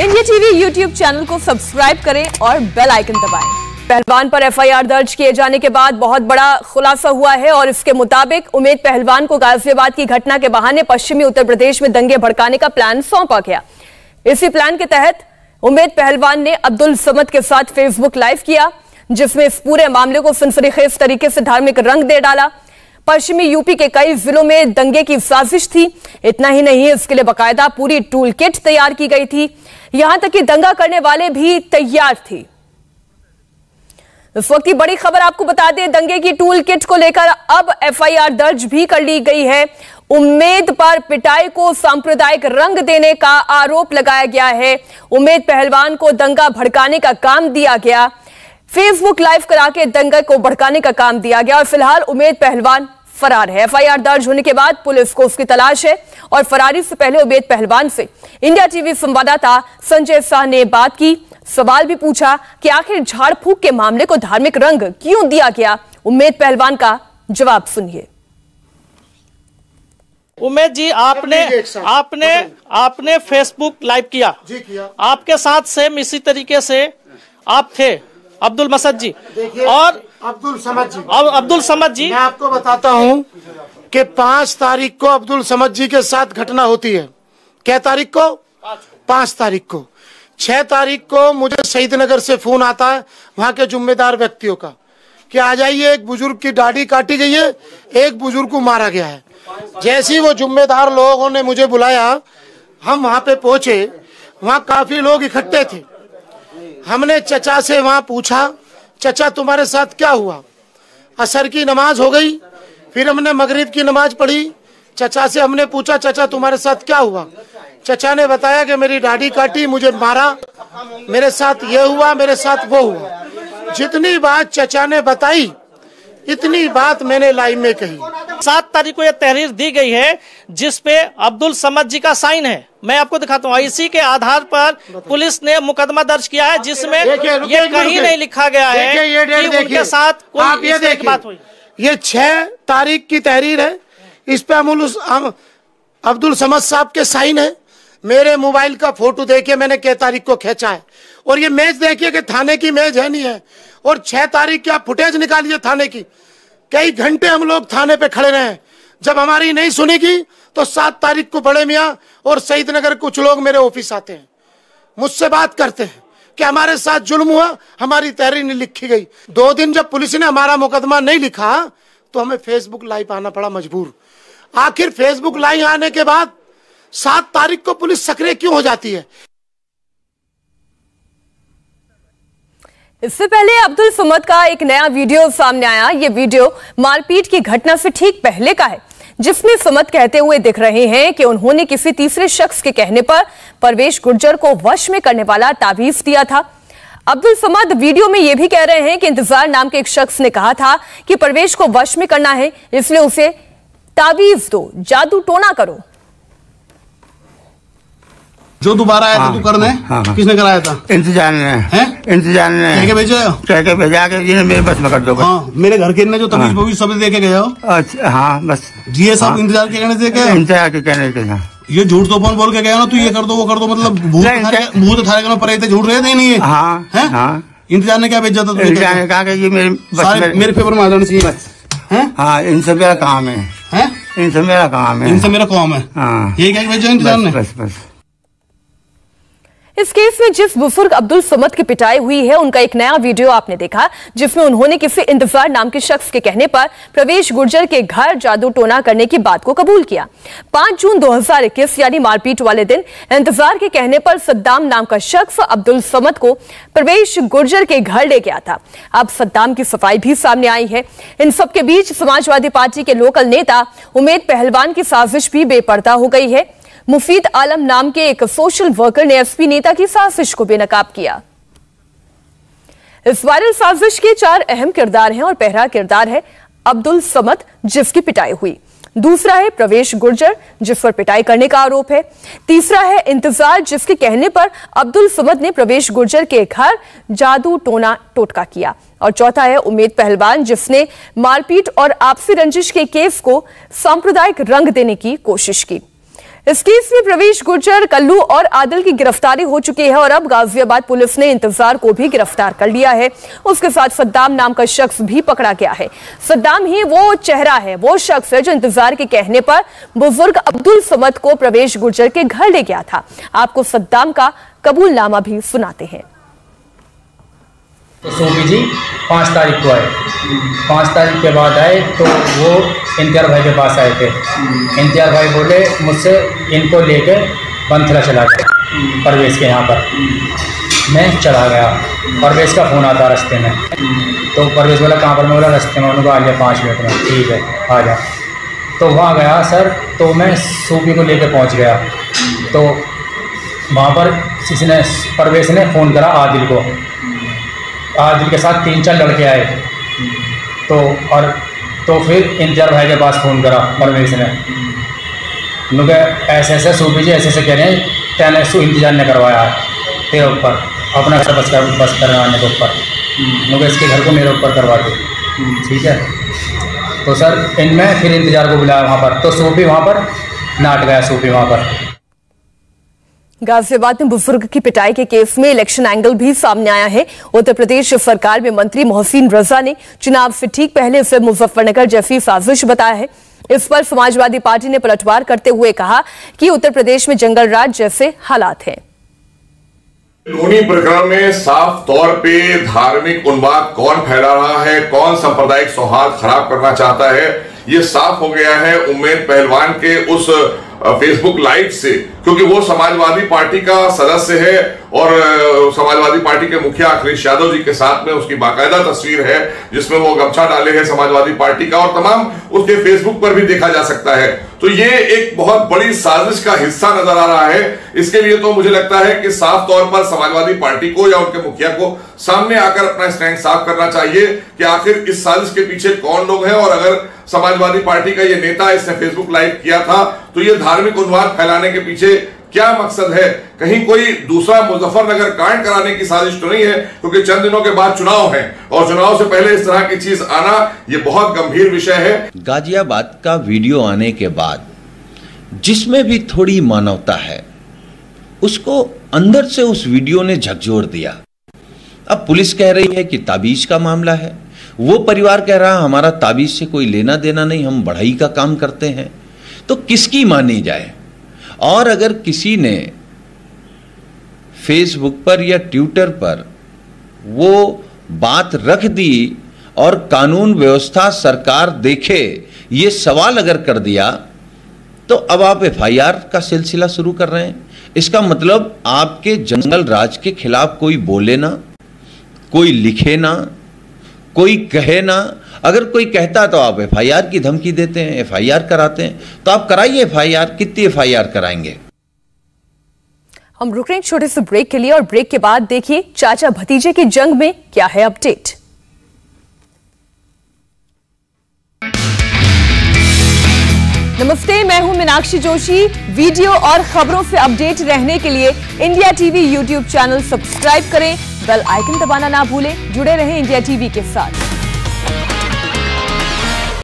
India TV YouTube channel को subscribe करें और बेल आइकन दबाएँ। पहलवान पर एफआईआर दर्ज किए जाने के बाद बहुत बड़ा खुलासा हुआ है और इसके मुताबिक उमेद पहलवान को गाजियाबाद की घटना के बहाने पश्चिमी उत्तर प्रदेश में दंगे भड़काने का प्लान सौंपा गया इसी प्लान के तहत उमेद पहलवान ने अब्दुल समद के साथ फेसबुक लाइव किया, जिसमें इस पूरे मामले को सनसनीखेज तरीके से धार्मिक रंग दे डाला पश्चिमी यूपी के कई जिलों में दंगे की साजिश थी। इतना ही नहीं, इसके लिए बकायदा पूरी टूल किट तैयार की गई थी। यहाँ तक कि दंगा करने वाले भी तैयार थे। इस वक्त की बड़ी खबर आपको बता दें, दंगे की टूल किट को लेकर अब एफआईआर दर्ज भी कर ली गई है। उम्मेद पर पिटाई को सांप्रदायिक रंग देने का आरोप लगाया गया है। उम्मेद पहलवान को दंगा भड़काने का काम दिया गया। फेसबुक लाइव करा के दंगे को भड़काने का काम दिया गया और फ़िलहाल उमेद पहलवान फरार है। एफआईआर दर्ज होने के बाद पुलिस को उसकी तलाश है और फरारी से पहले उमेद पहलवान से इंडिया टीवी संवाददाता संजय शाह ने बात की। सवाल भी पूछा कि आखिर झाड़ फूक के मामले को धार्मिक रंग क्यों दिया गया? उमेद पहलवान का जवाब सुनिए। उमेद जी आपने आपने आपने फेसबुक लाइव किया। जी किया। आपके साथ सेम इसी तरीके से आप थे। अब्दुल मसद जी। और अब्दुल समद जी। अब अब्दुल समद जी। मैं आपको बताता हूँ कि पाँच तारीख को अब्दुल समद जी के साथ घटना होती है। क्या तारीख को? पाँच तारीख को। छह तारीख को मुझे शहीद नगर से फ़ोन आता है वहाँ के जुम्मेदार व्यक्तियों का कि आ जाइए एक बुज़ुर्ग की दाढ़ी काटी गई है एक बुज़ुर्ग को मारा गया है। जैसे ही वो जुम्मेदार लोगों ने मुझे बुलाया हम वहाँ पे पहुँचे वहाँ काफ़ी लोग इकट्ठे थे। हमने चचा से वहाँ पूछा, चचा, तुम्हारे साथ क्या हुआ? असर की नमाज़ हो गई, फिर हमने मगरिब की नमाज़ पढ़ी। चचा से हमने पूछा, चचा, तुम्हारे साथ क्या हुआ? चचा ने बताया कि मेरी दाढ़ी काटी, मुझे मारा। मेरे साथ ये हुआ, मेरे साथ वो हुआ। जितनी बात चचा ने बताई, इतनी बात मैंने लाइव में कही। सात तारीख को यह तहरीर दी गई है जिस पे अब्दुल समद जी का साइन है। मैं आपको दिखाता हूँ इसी के आधार पर पुलिस ने मुकदमा दर्ज किया है जिसमें ये कहीं नहीं लिखा गया है कि उनके साथ कोई ये बात हुई। ये छह तारीख की तहरीर है। इस पे अमूल अब्दुल समद साहब के साइन है। मेरे मोबाइल का फ़ोटो देखिए मैंने क्या तारीख को खींचा है। और ये मैच देखिए कि थाने की मेज है नहीं है। और छह तारीख की आप फुटेज निकालिए थाने की। कई घंटे हम लोग थाने पे खड़े रहे। जब हमारी नहीं सुनेगी तो सात तारीख को बड़े मियाँ और शहीद नगर कुछ लोग मेरे ऑफ़िस आते हैं। मुझसे बात करते हैं कि हमारे साथ जुल्म हुआ, हमारी तहरीर नहीं लिखी गई। दो दिन जब पुलिस ने हमारा मुकदमा नहीं लिखा तो हमें फेसबुक लाइव आना पड़ा मजबूर। आखिर फेसबुक लाइव आने के बाद सात तारीख को पुलिस सक्रिय क्यों हो जाती है? इससे पहले अब्दुल सुमद का एक नया वीडियो सामने आया। ये वीडियो मारपीट की घटना से ठीक पहले का है, जिसमें सुमद कहते हुए दिख रहे हैं कि उन्होंने किसी तीसरे शख्स के कहने पर परवेश गुर्जर को वश में करने वाला तावीज दिया था। अब्दुल समद वीडियो में यह भी कह रहे हैं कि इंतज़ार नाम के एक शख्स ने कहा था कि परवेश को वश में करना है, इसलिए उसे तावीज दो, जादू टोना करो। जो दोबारा आया था तू करने? हाँ, हाँ। किसने कराया था? इंतज़ार ने। इंतज़ार ने। कह के भेजे कह के भेजा के जिन्हें मेरे बस में कर दो। हाँ मेरे घर के ने जो तमीज बवीज सब दे के गए हो? अच्छा हाँ बस। ये सब हाँ। इंतज़ार के कहने से क्या? इंतज़ार के कहने के हाँ। ये झूठ तो बोल के गया ना तू ये कर दो वो कर दो मतलब भूत थारे भूत थारे के परे थे झूठ रहे थे नहीं ये? हाँ, हाँ। इंतज़ार ने क्या भेजा था इंतज़ार ने कहा कि ये मेरे सारे मेरे फेवर में आ जाना चाहिए। बस हाँ इनसे मेरा काम है। हैं? इनसे मेरा काम है। इनसे मेरा काम है। हाँ। ये क्या भेजा इंतज़ार ने? बस बस। इस केस में जिस बुज़ुर्ग अब्दुल समद की पिटाई हुई है, उनका एक नया वीडियो आपने देखा, जिसमें उन्होंने किसी इंतज़ार नाम के शख्स के कहने पर प्रवेश गुर्जर के घर जादू टोना करने की बात को कबूल किया। 5 जून 2021 यानी मारपीट वाले दिन, इंतज़ार के कहने पर सद्दाम नाम का शख्स अब्दुल समद को प्रवेश गुर्जर के घर ले गया था अब सद्दाम की सफ़ाई भी सामने आई है। इन सबके बीच समाजवादी पार्टी के लोकल नेता उमेद पहलवान की साजिश भी बेपर्दा हो गई है। मुफीद आलम नाम के एक सोशल वर्कर ने एसपी नेता की साजिश को बेनकाब किया। इस वायरल साजिश के चार अहम किरदार हैं और पहला किरदार है अब्दुल समद, जिसकी पिटाई हुई। दूसरा है प्रवेश गुर्जर, जिस पर पिटाई करने का आरोप है। तीसरा है इंतज़ार, जिसके कहने पर अब्दुल समद ने प्रवेश गुर्जर के घर जादू टोना टोटका किया। और चौथा है उमेद पहलवान, जिसने मारपीट और आपसी रंजिश के केस को सांप्रदायिक रंग देने की कोशिश की। इस केस में प्रवेश गुर्जर कल्लू और आदिल की गिरफ्तारी हो चुकी है और अब गाजियाबाद पुलिस ने इंतज़ार को भी गिरफ़्तार कर लिया है। उसके साथ सद्दाम नाम का शख्स भी पकड़ा गया है। सद्दाम ही वो चेहरा है, वो शख्स है जो इंतज़ार के कहने पर बुज़ुर्ग अब्दुल समद को प्रवेश गुर्जर के घर ले गया था। आपको सद्दाम का कबूलनामा भी सुनाते हैं। तो सोफी जी, पाँच तारीख को आए। पाँच तारीख के बाद आए तो वो इम्तियार भाई के पास आए थे। इम्तियार भाई बोले, मुझसे इनको लेके बंथरा चला गया परवेश के यहाँ पर। मैं चला गया। परवेश का फ़ोन आता रास्ते में। तो परवेश बोला, कहाँ पर? मैं बोला, रास्ते में। उन्होंने आ गया पाँच मिनट में। ठीक है, आ जा। तो वहाँ गया सर तो मैं सूफी को लेके पहुँच गया। तो वहाँ पर किसी ने, परवेश ने फ़ोन करा आदिल को। आदिल के साथ तीन चार लड़के आए। तो और तो फिर इंतज़ार भाई के पास फ़ोन करा परवेश ने। उन्होंने ऐसे ऐसे सूफी जी ऐसे ऐसे कह रहे हैं तेने सु इंतज़ार ने करवाया है तेरे ऊपर अपना घर बस कर बस करवाने के ऊपर। कहा, इसके घर को मेरे ऊपर करवा दो। ठीक है? तो सर इनमें फिर इंतज़ार को बुलाया वहाँ पर। तो सूफी वहाँ पर नाट गया सूफी वहाँ पर। गाजियाबाद में बुज़ुर्ग की पिटाई के केस में इलेक्शन एंगल भी सामने आया है। उत्तर प्रदेश सरकार में मंत्री मोहसिन रजा ने चुनाव से ठीक पहले इसे मुजफ्फरनगर जैसी साजिश बताया है। इस पर समाजवादी पार्टी ने पलटवार करते हुए कहा कि उत्तर प्रदेश में जंगल राज जैसे हालात हैं। लोनी प्रकरण में साफ़ तौर पे धार्मिक उन्माद कौन फैला रहा है, कौन सांप्रदायिक सौहार्द खराब करना चाहता है, ये साफ़ हो गया है उम्मेद पहलवान के उस फेसबुक लाइव से, क्योंकि वो समाजवादी पार्टी का सदस्य है और समाजवादी पार्टी के मुखिया अखिलेश यादव जी के साथ में उसकी बाकायदा तस्वीर है, जिसमें वो गमछा डाले हैं समाजवादी पार्टी का और तमाम उसके फेसबुक पर भी देखा जा सकता है। तो ये एक बहुत बड़ी साजिश का हिस्सा नज़र आ रहा है। इसके लिए तो मुझे लगता है कि साफ़ तौर पर समाजवादी पार्टी को या उनके मुखिया को सामने आकर अपना स्टैंड साफ़ करना चाहिए कि आखिर इस साजिश के पीछे कौन लोग हैं और अगर समाजवादी पार्टी का ये नेता इसने फेसबुक लाइव किया था तो ये धार्मिक उन्माद फैलाने के पीछे क्या मकसद है? कहीं कोई दूसरा मुजफ्फरनगर कांड कराने की साजिश तो नहीं है, क्योंकि चंद दिनों के बाद चुनाव है। और चुनाव से पहले इस तरह की चीज़ आना, ये बहुत गंभीर विषय है। गाजियाबाद का वीडियो आने के बाद, जिसमें भी थोड़ी मानवता है, उसको अंदर से उस वीडियो ने झकझोर दिया। अब पुलिस कह रही है कि ताबीज का मामला है। वो परिवार कह रहा, हमारा ताबीज से कोई लेना देना नहीं, हम बढ़ाई का काम करते हैं। तो किसकी मानी जाए? और अगर किसी ने फेसबुक पर या ट्विटर पर वो बात रख दी और कानून व्यवस्था सरकार देखे, ये सवाल अगर कर दिया तो अब आप एफआईआर का सिलसिला शुरू कर रहे हैं। इसका मतलब आपके जंगल राज के खिलाफ कोई बोले ना, कोई लिखे ना कोई कहे ना, अगर कोई कहता तो आप एफआईआर की धमकी देते हैं, एफआईआर कराते हैं तो आप कराइए एफआईआर, कितनी एफआईआर कराएँगे? हम रुक रहे हैं छोटे से ब्रेक के लिए और ब्रेक के बाद देखिए चाचा भतीजे की जंग में क्या है अपडेट। नमस्ते, मैं हूँ मीनाक्षी जोशी। वीडियो और खबरों से अपडेट रहने के लिए India TV YouTube channel subscribe करें। बेल आइकन दबाना ना भूलें। जुड़े रहें इंडिया टीवी के साथ।